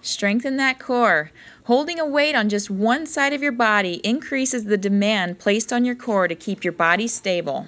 Strengthen that core. Holding a weight on just one side of your body increases the demand placed on your core to keep your body stable.